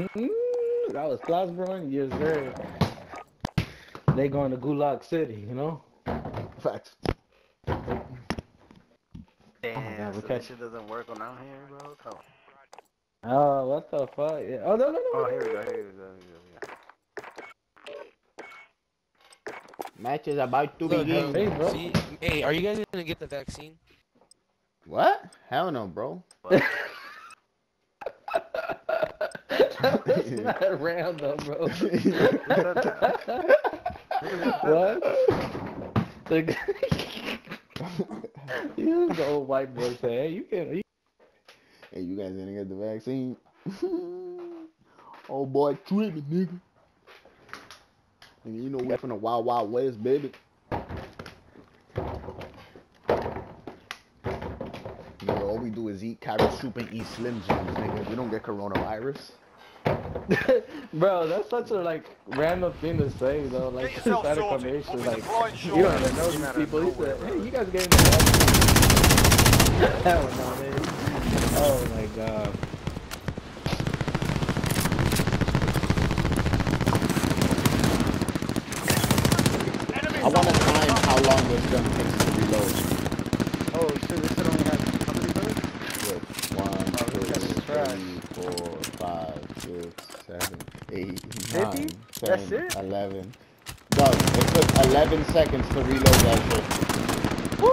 Mm-hmm. that was Glasgow, yes sir. They going to Gulag City, you know? Facts. Damn, oh God, so okay. this shit doesn't work on out here, bro. Come on. Oh, what the fuck? Yeah. Oh, no, no, no. Oh, here we go, here we go, here we go. Match is about to Look, begin. Hey, bro. See, hey, are you guys gonna get the vaccine? What? Hell no, bro. That's not random, bro. what? The- you the old white boy say, hey, you can. You... Hey, you guys didn't get the vaccine? oh boy, tripping, nigga. Nigga, you know we from the Wild Wild West, baby. Nigga, all we do is eat carrot soup and eat Slim Jims, nigga. We don't get coronavirus. bro, that's such a like random thing to say though. Like Get just yourself sorted. We'll be like you don't even know these out of people. He said, "Hey, you guys getting the vaccine?" Hell no, man. Oh my god. I want to time how long this gun takes to reload. Oh shit, this shit only has how many bullets? Look, one, Oh, two, this gun is trash. three, four, five, six, seven, eight, Fifty? nine, That's it? 11. Dog, it took 11 seconds to reload that shit. Woo!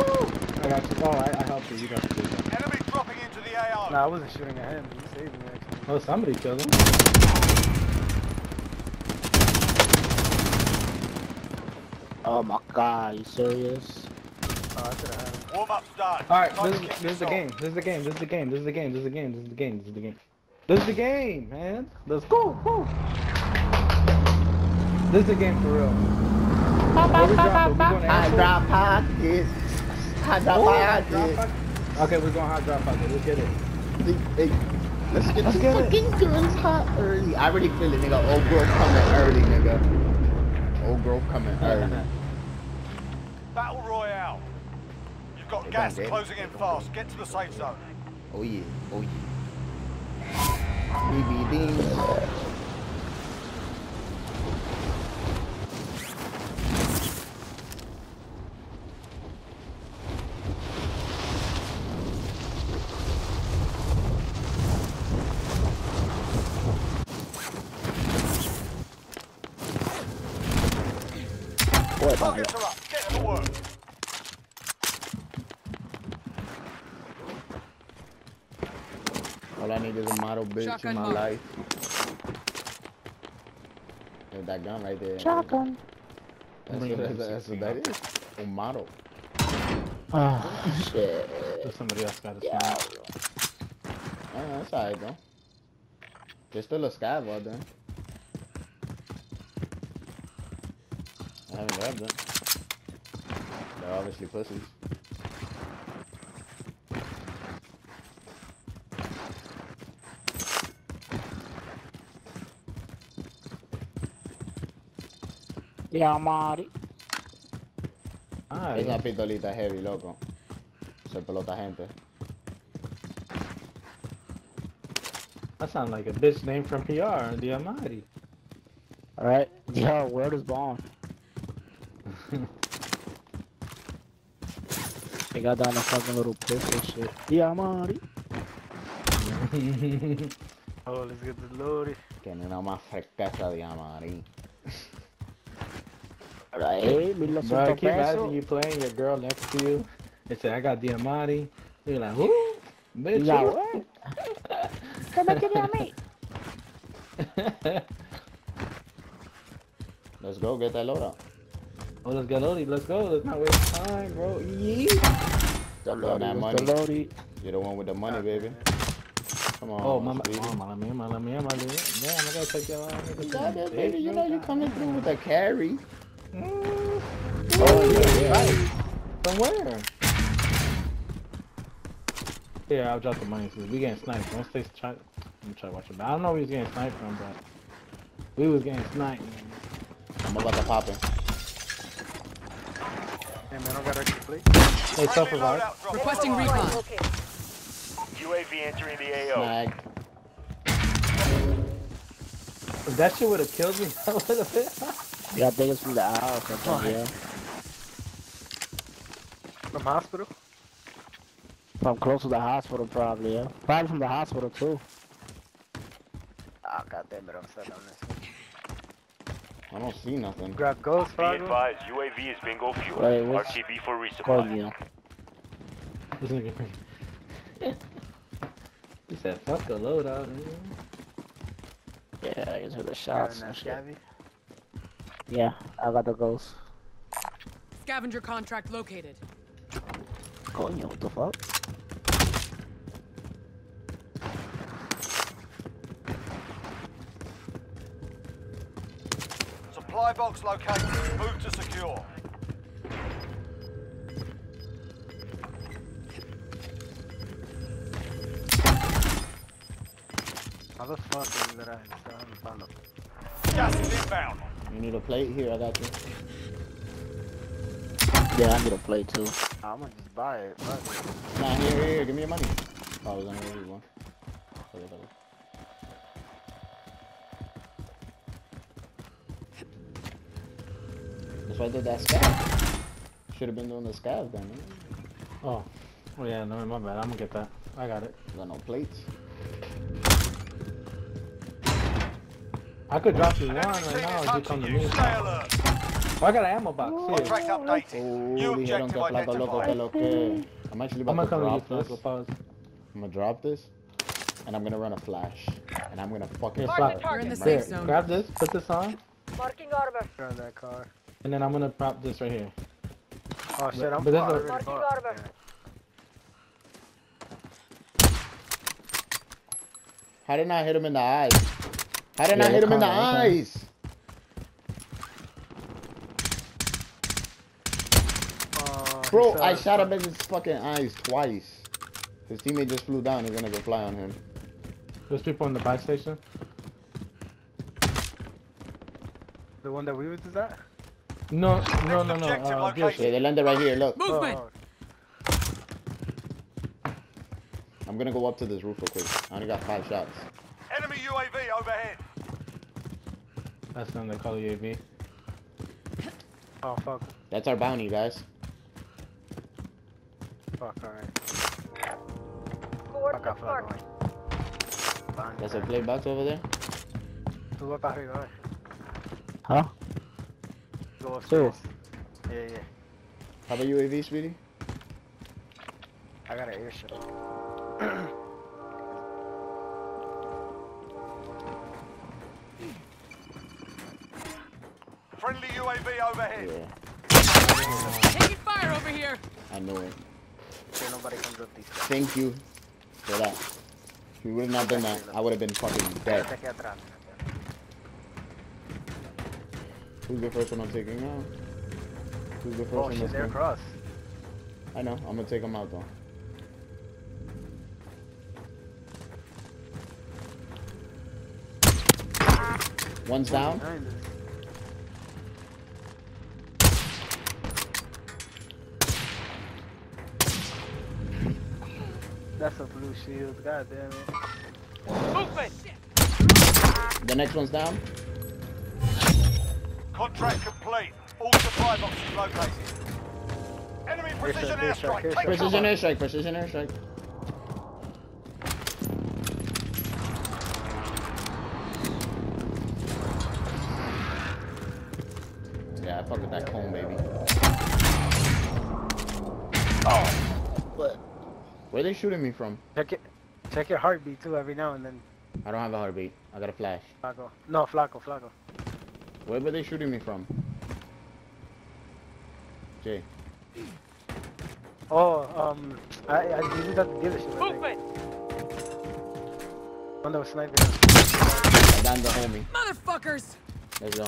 I got you. Oh, I, I helped you. You got to do that. Enemy dropping into the AO. Nah, I wasn't shooting at him. He saved me actually. Oh, somebody killed him. Oh my god, you serious? Oh, I should have. Warm up start. All right, Time this is this is the game. This is the game. This is the game. This is the game. This is the game. This is the game. This is the game. This is the game, man. Let's go. Woo. This is the game for real. Where we dropping? We going to I airport? drop pockets. I drop Oh, pockets. pocket. Okay, we're going hot drop pocket. Let's get it. Hey, let's get Let's the get it. fucking girls hot early. I already feel it, nigga. Old girl coming early, nigga. Old girl coming early. Battle Royale. You've got They gas don't get it. closing in fast. Get to the safe zone. Oh yeah, oh yeah. BBD. Targets are up. Get to work. All I need is a model bitch Shotgun in my mark. life. There's that gun right there. Shotgun. That's what, that's, that's what that is. A model. Oh shit. So somebody else got a Yeah. snipe. Oh, uh, that's alright though. There's still a scav out there. I haven't grabbed them. They're obviously pussies. Yeah, Mari. Ah, Esa yeah. pistolita heavy, loco. Se pelota gente. That sounds like a bitch name from PR, the Almighty. Alright. Yo, where is Bond? They got down the fucking little pistol shit. Yeah, Mari. Oh, let's get the loaded. Que nena más fresca de amarillo. Alright, hey, Bro, keep imagine pesos. you playing your girl next to you. They say, I got Diamante. You're like, who? Bitch, You got you- what? Come back to me, mate. Let's go, get that load out. oh, let's get loaded. Let's go. Let's not waste time, bro. Yee. The Lord, that money. the You're the one with the money, baby. Come on, Oh, mama. Speedy. Oh, mala mia, mala mia, mala mia. Damn, I gotta take your line. nigga. Goddamn, baby, you know you coming through with a carry. Mm. Oh, yeah, right. From where? Yeah, I'll drop the money. So we getting sniped. Don't stay try. Let me try to watch it. I don't know where he's getting sniped from, but we was getting sniped. I'm about to pop it. Hey man, I got extra plate. Hey, tough Friendly about Requesting in. recon. UAV entering the AO. Snag. If that shit would have killed me, that would have been. Yeah, I think it's from the house. I think, yeah. From hospital? From close to the hospital, probably, yeah. Probably from the hospital, too. Ah, god damn it, I'm set on this. one. I don't see nothing. Grab ghost, Be Fargo. advised, UAV is bingo fuel. Wait, what's- RTB for Call resupply. you. This nigga. he said, "Fuck the loadout." nigga." Yeah, I just heard the shots and shit. scabby. Yeah, I got the ghost. Scavenger contract located. Coño, what the fuck? Supply box located. Move to secure. How the fuck is that? I still found them. Gas is inbound. You need a plate here. I got you. Yeah, I need a plate, too. I'm gonna just buy it. Fuck it. Nah, here, here, here. Give me your money. Oh, I was gonna give you one. Okay, okay. That's why I did that scav. Should have been doing the scav then. Man. Oh, oh yeah, no, my bad. I'm gonna get that. I got it. Got no plates. I could drop you one Enemy right now is if you come to me. Oh, I got an ammo box. Here. Contract updated. Oh, dijeron que objective flaco loco que identified. lo que. I'm actually I'm about gonna to come to drop this. Flaco. Pause. I'm gonna drop this, and I'm gonna run a flash, and I'm gonna fucking. Here, fucking Flaco. You're in the safe Here, zone. grab this. Put this on, Marking armor. Grab that car. and then I'm gonna prop this right here. Oh shit, I'm But there's a- already Marking armor. Yeah. How did I hit him in the eyes? How did Yeah, I hit him in the look on, look on. eyes? He Bro, saw I shot him in his fucking eyes twice. His teammate just flew down. He's gonna go fly on him. There's people in the buy station. The one that we was at? No, no, no, no. objective Uh, Yeah, they landed right here. Look, Movement! Oh, I'm gonna go up to this roof real quick. I only got five shots. Enemy UAV overhead. That's not the call it UAV. oh fuck. That's our bounty, guys. Fuck, alright. Fuck Coordinates off, marked. fuck. There's a play box over there. Tú vas para arriba. Huh? Go upstairs. Yeah, yeah. How about UAV, sweetie? I got an air UAV overhead. Yeah, Taking fire over here! I know it. Sure nobody comes up these steps. Thank you for that. If you would have not done that, I would have been fucking dead. Vete aquí atrás. Who's the first one I'm taking out? Who's the first Oh one shit, that's they're across. I know. I'm gonna take him out though. One's down. That's a blue shield. God damn it. Movement! The next one's down. Contract complete. All supply boxes located. Enemy precision airstrike, airstrike. airstrike. Take Precision cover. airstrike. Precision airstrike. Yeah, I fuck with that cone, baby. Oh, what? Where they shooting me from? Check it. Check your heartbeat too every now and then. I don't have a heartbeat. I got a flash. Flaco. No, Flaco, Flaco. Where were they shooting me from? Jay. Oh, um, I, I you just have to give a shit. I think. Movement! One that was sniping. I downed the homie. Motherfuckers! Let's go.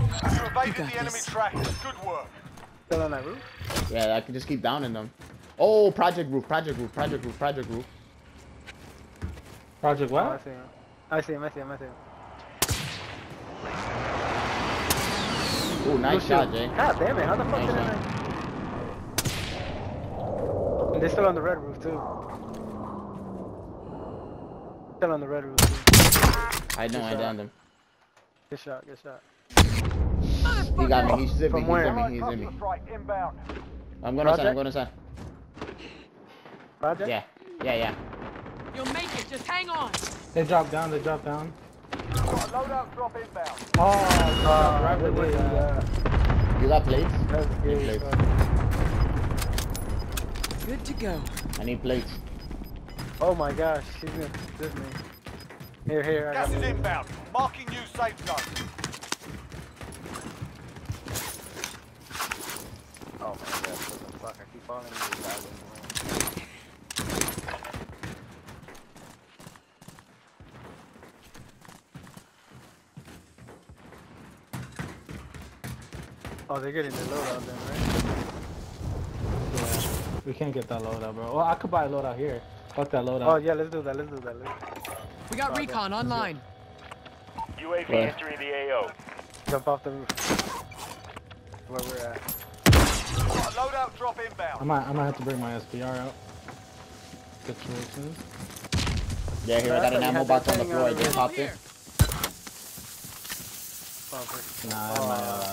You evaded the enemy trackers. Good work. Still on that roof? Yeah, I can just keep downing them. Oh, project roof, project roof, project roof, project roof. Project Oh, I what? see him. I see him, I see him, I see him. Ooh, nice Blue shot, shield. Jay. God damn it, how the fuck Nice did shot. I... And they're still on the red roof too. Still on the red roof. too. I know, I Good downed him. Good shot, good shot. He got me, he's zipping, From he's where? zipping, he's Allied zipping. Cluster strike inbound. I'm going inside, I'm going inside. Project? Yeah, yeah, yeah. You'll make it. Just hang on. They dropped down. They dropped down. Got a loadout drop inbound. Oh, Uh, right wait, where they, uh, yeah. You got plates? That's Need good. plates. Good to go. I need plates. Oh my gosh, she's gonna zip me. Here, here, I Gas got is inbound. Marking new safe zone. Oh my god, what the fuck? I keep falling into these goddamn rooms. Oh, they're getting the loadout then, right? yeah. We can't get that loadout, bro. Well, I could buy a loadout here. Fuck that loadout. Oh yeah, let's do that, let's do that. Let's We got Okay. recon online. UAV Where? entering the AO. jump off the roof. Where we're at. Got a loadout drop I inbound. might, I might have to bring my SPR out. Situations. Yeah, here, I got an That's what you ammo box on the floor, I just popped it. Oh, frick. Nah, I might, uh,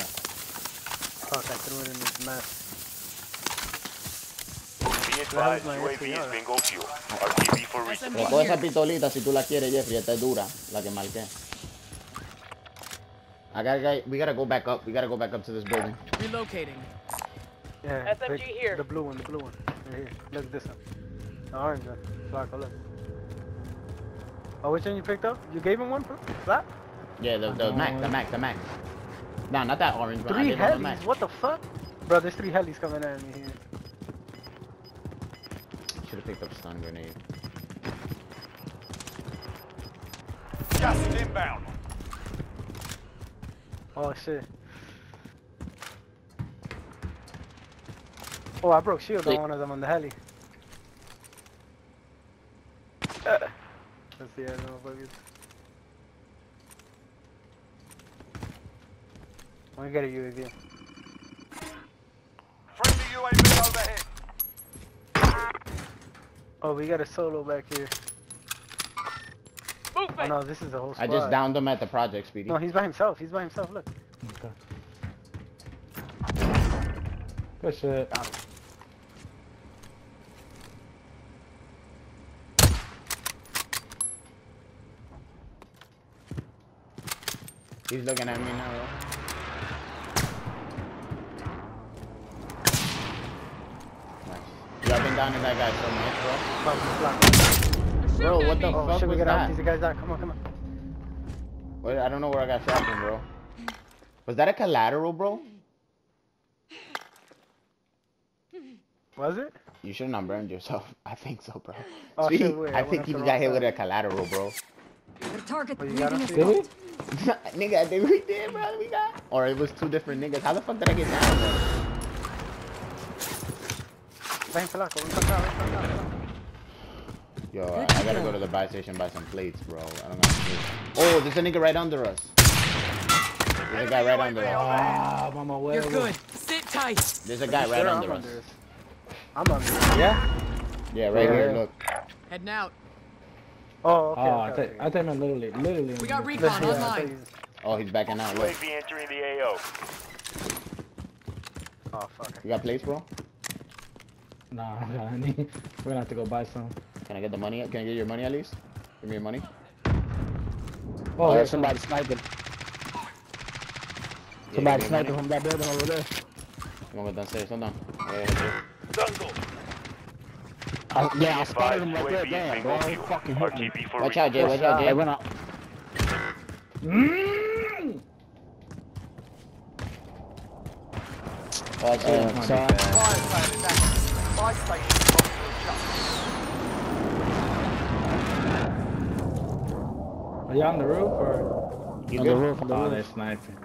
Fuck, I threw it in his mess. Be advised, my UAV is SPR. bingo fuel. RTB for resupply. Oh, Recoge esa pistolita si tú la quieres, Jeffrey, esta es dura, la que marqué. I gotta, gotta- we gotta go back up. We gotta go back up to this building. Relocating. Yeah, SMG pick here. The blue one, the blue one. Right here. Look, this one. The orange one. Flaco, look. Oh, which one you picked up? You gave him one for that? Yeah, the, the Mac, the Mac, the Mac. Nah, not that orange one. Three did on the What the fuck? Bro, there's three helis coming at me here. Should have picked up stun grenade. Gas is inbound. Oh shit. Oh, I broke shield on one of them on the heli. Let's see, I don't know if I get. I'm gonna get a UAV. Friendly UAV overhead. Oh, we got a solo back here. Oh no, this is a whole squad. I just downed him at the project, Speedy. No, he's by himself. He's by himself. Look. Okay. Good shit. He's looking at me now, bro. Nice. Y'all been down to that guy so much, bro. Fuck, he's black. Bro, what the me. Oh fuck shit, we was gotta that? help these guys out. Come on, come on. Wait, I don't know where I got shot from, bro. Was that a collateral, bro? Was it? You shouldn't have burned yourself. I think so, bro. Oh, Speedy, shit, wait, I I think up you got wrong hit with a collateral, bro. The target Oh, you got him? Did we? Nigga, I think we did, bro. We got. Or it was two different niggas. How the fuck did I get down, there? Ven, flaco, ven para acá, ven para acá. Yo, I, I gotta go to the buy station buy some plates, bro. I don't got plates. Oh, there's a nigga right under us. There's a guy right under us. Ah, mama, You're good. Sit tight. There's a guy Sure, right I'm under us. under us. I'm under. Yeah? Yeah, right here. Yeah. Look. Heading out. Oh, okay. Oh, I okay, think okay. I think man literally literally. We got in recon Yeah, I thought online. you- Oh, he's backing out. Look. UAV entering the AO. Oh, fuck. You got plates, bro? Nah, I don't got any. We're gonna have to go buy some. Can I get the money? Can I get your money at least? Give me your money. Oh, Oh, there's there's somebody sniping. Somebody Yeah, sniping give from that building over there. your money. Come on, go downstairs. Hold on. Yeah, yeah, yeah. Jungle. I, yeah, I spotted him right there. UAV Damn, bro. He fucking hit me. Watch out, Jay. Watch out, I Jay. went out. Mm! Oh, I see him. Sorry. Fire sale is active. Buy station box will shut. Are you on the roof or? You On the roof, on the Oh, they're roof. sniping.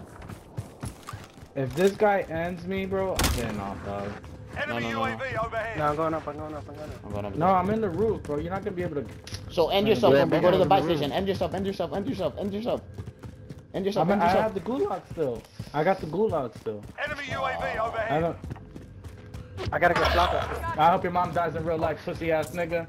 If this guy ends me, bro, I'm getting off, dog. Enemy no, no, no. UAV overhead. No, I'm going up, I'm going up, I'm going up. I'm going up. No, I'm in the roof, bro. You're not gonna be able to. So end yourself Yeah, when we go to the on buy the roof. station. End yourself. End yourself. End yourself. End yourself. End yourself. I'm, End I yourself. have the gulag still. I got the gulag still. Enemy UAV I overhead. don't. I gotta get flaco. I hope your mom dies in real life, pussy ass nigga.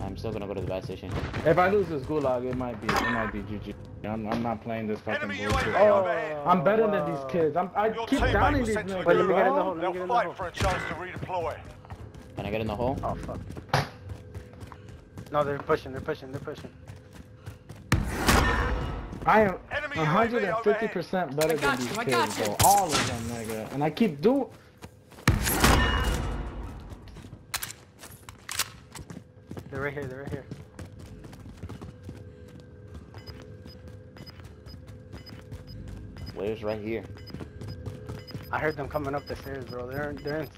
I I'm still gonna go to the buy station. If I lose this gulag, it might be it might be GG. I'm, I'm not playing this fucking Enemy bullshit. UAV overhead. Oh, I'm better than these kids. I'm, I Your keep teammate downing these niggas. the Wait, let me get in the hole. They'll get in the hole. for a chance to redeploy. Can I get in the hole? Oh fuck. No, they're pushing. They're pushing. They're pushing. I am 150% better than these I kids, bro. All of them, nigga. And I keep doing. They're right here. They're right here. Where's right here? I heard them coming up the stairs, bro. They're in, they're in.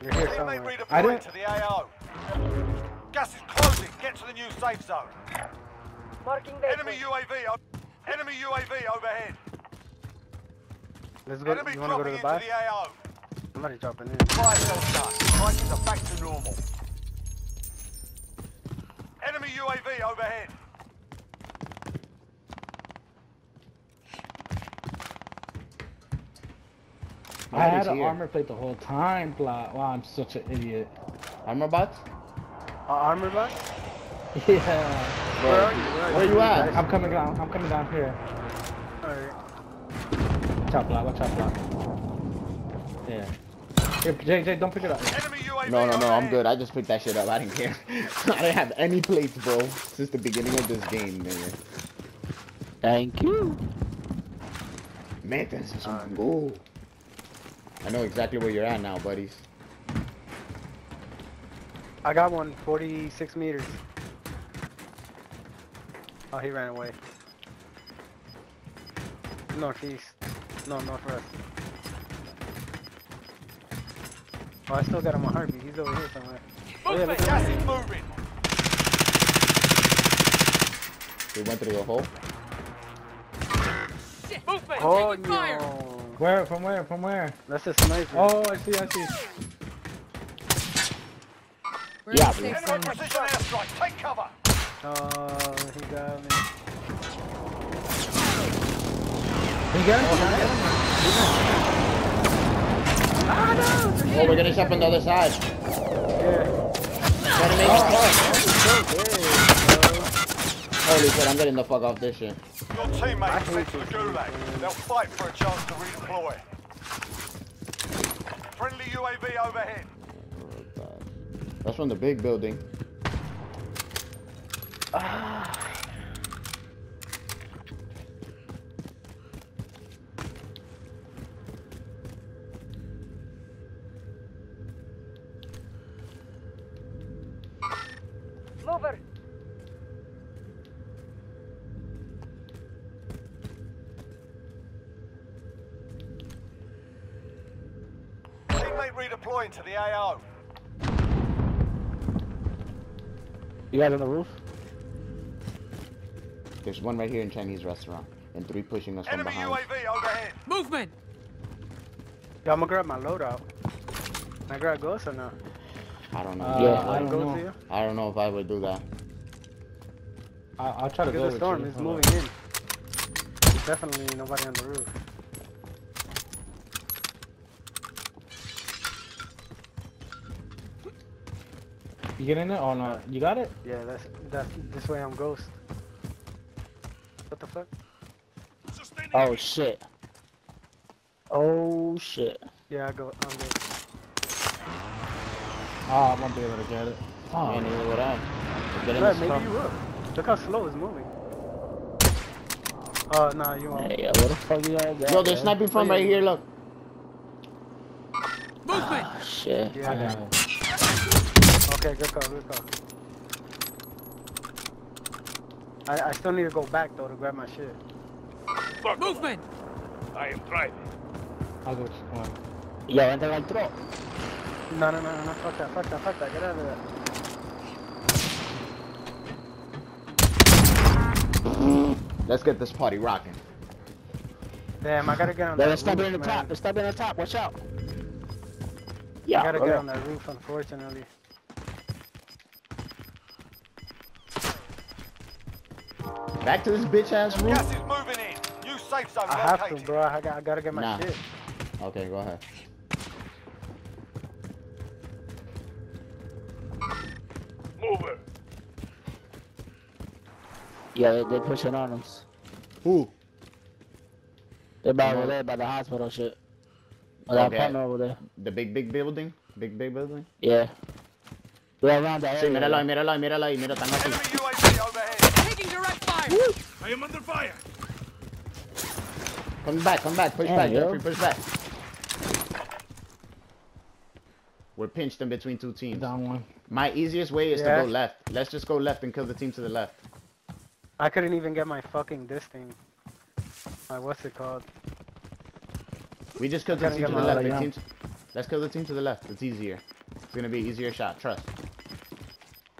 They're here Teammate somewhere. I redeploying didn't- to the AO. Gas is closing. Get to the new safe zone. Marking Enemy. UAV. o- Enemy UAV overhead. Let's go. Enemy You wanna go to the into buy? the AO. Somebody dropping in. Fire sale done. Prices are back to normal. UAV overhead. I had Nobody's an here. armor plate the whole time, blah. Wow, I'm such an idiot. Armor bots? Uh, armor box? Yeah. Where are you? Where are Where you at? I'm coming down. I'm coming down here. Alright. Watch out, block. Watch out, block. Yeah. Here, Jay, Jay, don't pick it up. Enemy UAV No, no, no, I'm good. I just picked that shit up. I didn't care. I didn't have any plates, bro, since the beginning of this game, nigga. Thank you. Man, this is some gold. I know exactly where you're at now, buddies. I got one. 46 meters. Oh, he ran away. Northeast. No, northwest. Oh, I still got him on heartbeat. He's over here somewhere. Oh, yeah, Movement. look at Gas him. is moving. We went through oh, the hole. Movement! Oh, Taking fire! no. Where? From where? From where? That's a sniper. Oh, I see. I see. We're Yeah, in Enemy zone. precision airstrike. Take cover. Oh, he got me. You got it? Oh, we're getting shot on the other side. Yeah. Try to make it Holy shit, I'm getting the fuck off this shit. Your teammate is sent to the gulag. They'll fight for a chance to redeploy. Friendly UAV overhead. That's from the big building. Mover. You guys on the roof? There's one right here in Chinese restaurant. And three pushing us from Enemy behind. UAV overhead. Movement! Yeah, I'm gonna grab my loadout. Can I grab ghosts or no? I don't know. Uh, Yeah, I don't Go know. to you? I don't know if I would do that. I, I'll try to go Because the storm is Hold on. moving in. There's definitely nobody on the roof. You get in it Oh no, You got it? Yeah, that's that's this way I'm ghost. What the fuck? Oh, oh shit. Oh shit. Yeah, I go. I'm good. Oh, I won't be able to get it. Oh, Oh, neither would I. Get in Right, the maybe stuff. you will. Look how slow it's moving. Oh, nah, you won't. Hey, where the fuck you guys at? Yo, they're sniping from oh, right here, look. Movement! Oh ah, shit. I got it. Okay, good call, good call. I, I still need to go back though to grab my shit. Fuck. Movement! I am driving. I'll go with you. Come on. Yo, entra al truck. No, no, no, no, fuck that, fuck that, fuck that, get out of there. Let's get this party rocking. Damn, I gotta get on Yo, that they're stepping in the man. top. They're stepping in the top. Watch out. I Yeah. gotta okay. get on that roof, unfortunately. Back to this bitch ass room. Gas is moving in. New safe zone I have to, bro. I, got, I gotta get my Nah. shit. Okay, go ahead. Mover. Yeah, they, they pushing on us. Who? They're by over there by the hospital shit. With our Okay. partner over there. The big, big building? Big, big building? Yeah. They're around that Sí, area. míralo ahí, míralo ahí, míralo ahí. Mira, están Enemy así. UAV overhead. Taking direct fire. I am under fire. Come back, come back. Push Yeah, back. Jeffrey. Push back. We're pinched in between two teams. Down one. My easiest way is Yeah. to go left. Let's just go left and kill the team to the left. I couldn't even get my fucking this thing. My what's it called? We just killed the Gotta team to the left. The team to- Let's kill the team to the left. It's easier. It's gonna be an easier shot. Trust.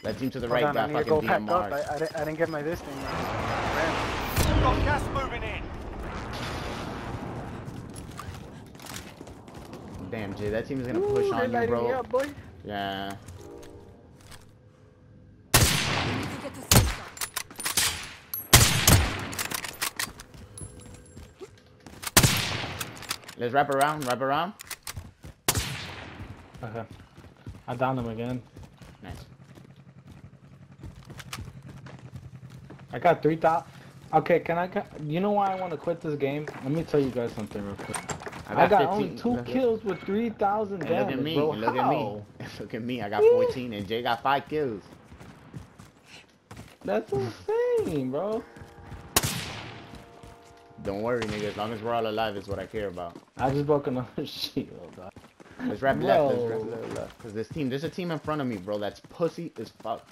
That team to the Hold right on, I got need to fucking go pack up. I, I, didn't, I didn't get my this thing. Man. Got gas moving in. Damn, Jay, that team is gonna push Ooh, they on you, lighting me bro. up, boy. Yeah. We need to get to safe zone. Let's wrap around. Wrap around. Okay. I downed him again. Nice. I got three thou. Okay, can I? You know why I want to quit this game? Let me tell you guys something real quick. I got, only two kills with three thousand And damage, look at me. bro. Look at me. Look at me. I got 14 and Jay got five kills. That's insane, bro. Don't worry, nigga. As long as we're all alive, is what I care about. I just broke another shield. dog. Let's wrap left. Let's Bro. wrap left, left. Cause this team, there's a team in front of me, bro. That's pussy as fuck.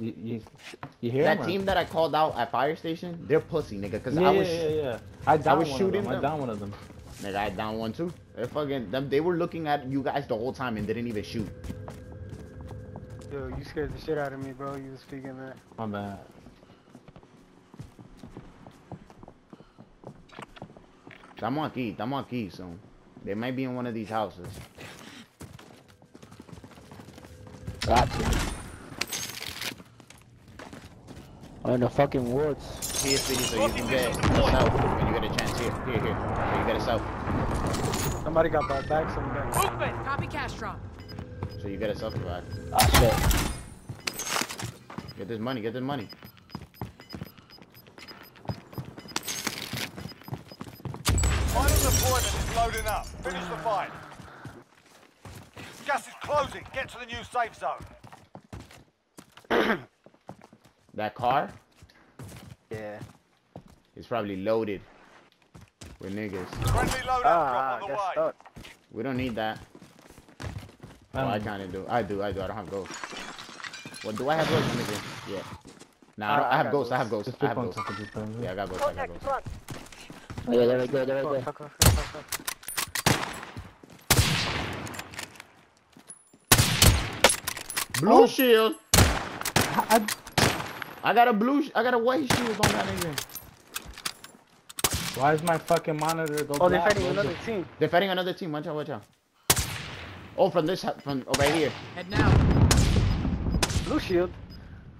You, you, you hear That him, team that I called out at fire station, they're pussy, nigga. Cause Yeah, I was, yeah, yeah, yeah. I downed was one shooting of them. them. I down one of them. nigga, I down one too. They're fucking, them, they were looking at you guys the whole time and didn't even shoot. Yo, you scared the shit out of me, bro. You was speaking that. My bad. Estamos aquí, estamos aquí, so they might be in one of these houses. Gotcha. I'm in the fucking woods. Here, Speedy, so you can get yourself when you get a chance. Here, here, here. So you get a self. Somebody got bought back. Somebody. Movement. Copy cash drop. So you get a selfie back. Ah, shit. Get this money, get this money. Final deployment is loading up. Finish the fight. Gas is closing. Get to the new safe zone. That car Yeah. It's probably loaded with niggas. Friendly loadout Ah, drop I on the way. stuck. We don't need that. Oh, I kind of do. I do, I do. I don't have ghosts. What do I have ghosts? Let me see. Yeah. Nah, I, don't, Ah, I I have got ghosts. I have ghosts. ghosts. Just I have keep ghosts. just Yeah, I got ghosts. I got ghosts. front. Oh, yeah, they're right there, they're right Oh, there. fuck off, fuck off, fuck off. Blue shield. I, I got a blue. Sh I got a white shield on that nigga. why is my fucking monitor go Oh, they're fighting bro? another team. They're fighting another team. Watch out, watch out. Oh, from this, from over here. Head now. Blue shield.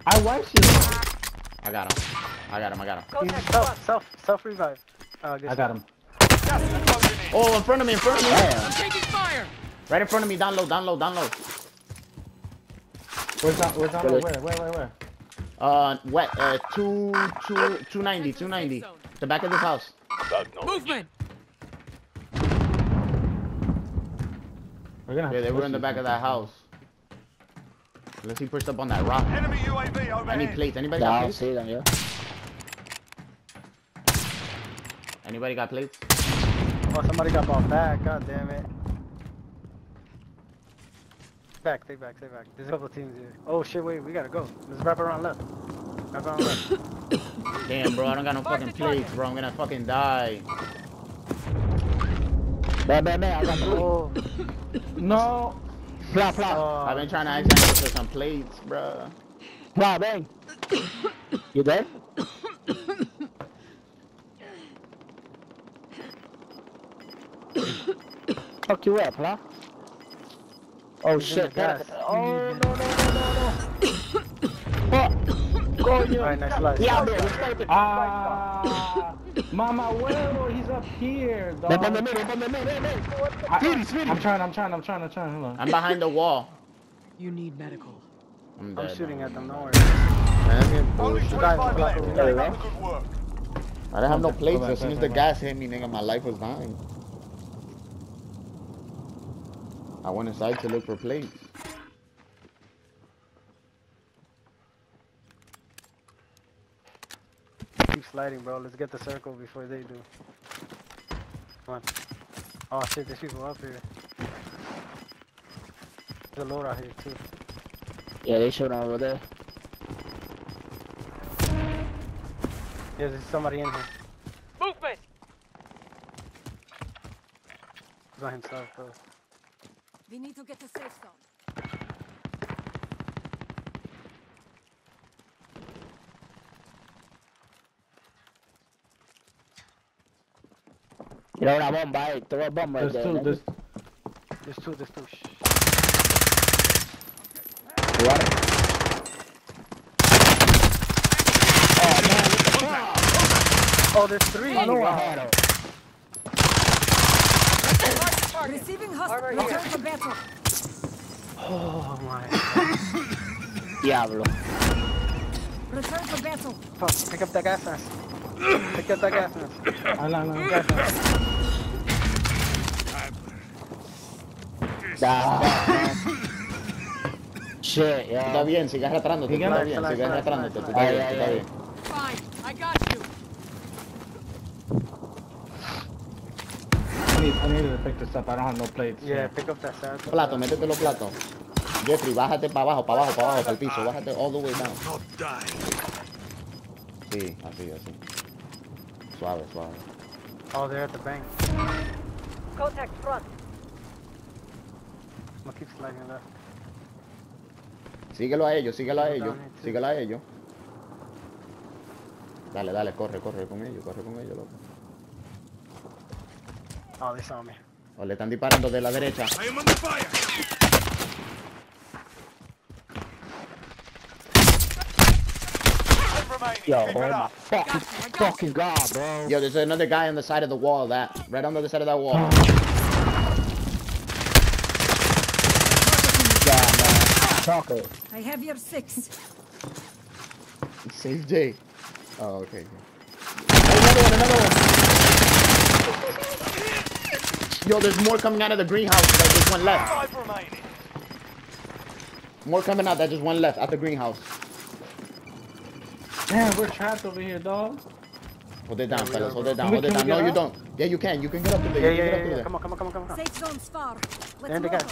I white shield. I got him. I got him. I got him. Contact Self, self, self revive. Uh, I got him. Gas is closing in. Oh, in front of me, in front of me. I'm taking fire. Right in front of me. Down low, down low, down low. Where's that? Where's that? Where? Where? Where? Where? Uh, what? Uh, two, two, two ninety, two ninety. The back of this house. Movement. We're gonna have Yeah, they were in the back of that house. Unless he pushed up on that rock. Enemy UAV I need overhead. plates. Anybody Yeah, got I plates? see them, yeah. Anybody got plates? Oh, somebody got bought back. God damn it. Back, stay back, stay back. There's a couple teams here. Oh shit, wait, we gotta go. Let's wrap around left. Wrap around left. Damn, bro, I don't got no fucking plates, bro. I'm gonna fucking die. Bang, bang, bang, I got three. Oh, No. Fly, fly. uh, I've been trying to ask you for some plates, bro. Fly, bang. You dead? Fuck you up, huh? Oh He's shit, the that, oh no no no no no! Fuck! Go you! Alright, nice slice. Yeah, man, respect. Ah, Mama Huevo, he's up here, dog. I, Speedy, speedy. I'm trying, I'm trying, I'm trying, I'm trying. Hold on. I'm behind the wall. You need medical. I'm, I'm shooting at them, don't worry. Man, me Only bullshit. 25 left. There Keep you up good work. I didn't have no plates. As soon as the back. gas hit me, nigga, my life was dying. I went inside to look for plates. Keep sliding, bro. Let's get the circle before they do. Come on. Oh shit, there's people up here. There's a load out here too. Yeah, they shooting over there. Yeah, there's somebody in here. Movement! He's by himself, bro. We need to get to safe zone. You know what? bomb by eh. throw a bomb right There's there. two. nigga. There's There's two, there's two. Shh. You want it? Oh, there's three. I know I Wow. had him. Receiving hostile. Armor Return to battle. Oh my. Diablo. Return to battle. Fuck, pick up that gas mask. Pick up that gas mask. I know, I know. Gas mask. Nah. Shit, Está yeah. bien, sigue arrastrándote, tú Sigue, está bien, relax, sigue relax, arrastrándote, tú relax. está bien, Ay, tú está ay, bien. I, need, to pick this up. I don't have no plates. Yeah, pick up that sand. Plato, métete los platos. Jeffrey, bájate para abajo, para abajo, para abajo, para el piso, bájate all the way down. Sí, así, así. Suave, suave. Oh, they're at the bank. Contact front. I'm gonna keep sliding left. Síguelo a ellos, síguelo a ellos, too. síguelo a ellos. Dale, dale, corre, corre con ellos, corre con ellos, loco. Oh, they saw me. O le están disparando de la derecha. Ten remaining. Yo, oh my fucking, fucking god, bro. Yo, there's another guy on the side of the wall, that, right on the other side of that wall. God, man. Chocolate. I have your six. Save J. Oh, okay. Another one, another one. Yo, there's more coming out of the greenhouse. There's just one left. More coming out. That just one left at the greenhouse. Damn, we're trapped over here, dog. Hold it down, we fellas. Hold it down. Hold it down. No, get you don't. Yeah, you can. You can get up to there. Yeah, yeah, yeah, yeah. there. Come on, come on, come on, come on. Safe zone's far. Let's And the move. guy.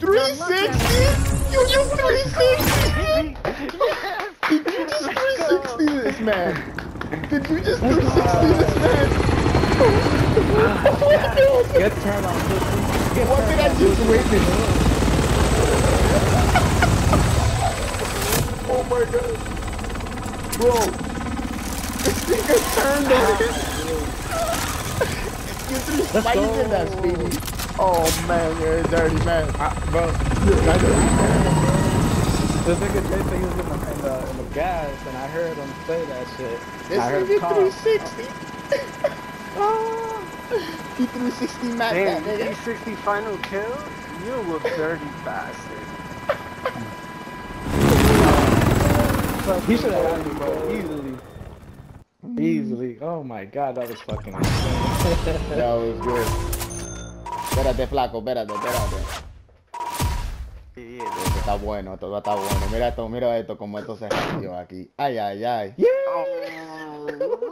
Three sixty. You just three sixty. You just three sixty this man? Did you just three sixty this man? Get turned on, pussy. Get What did I just witness? Oh my god. Bro. This nigga turned on You threw spikes in that, Speedy. Oh man, you're a dirty man. Uh, bro, this nigga Jay said he was in the, in the, in the gas, and I heard him say that shit. This I heard him nigga 360. oh, ah. he 360 Mac that Damn, nigga. 360 final kill? You a dirty bastard. He should have had me, bro. Easily. Easily. Oh my god, that was fucking insane. That was good. Espérate, flaco, espérate, espérate. Yeah. Esto está bueno, todo está bueno. Mira esto, mira esto, como esto se rompió aquí. Ay, ay, ay. Oh.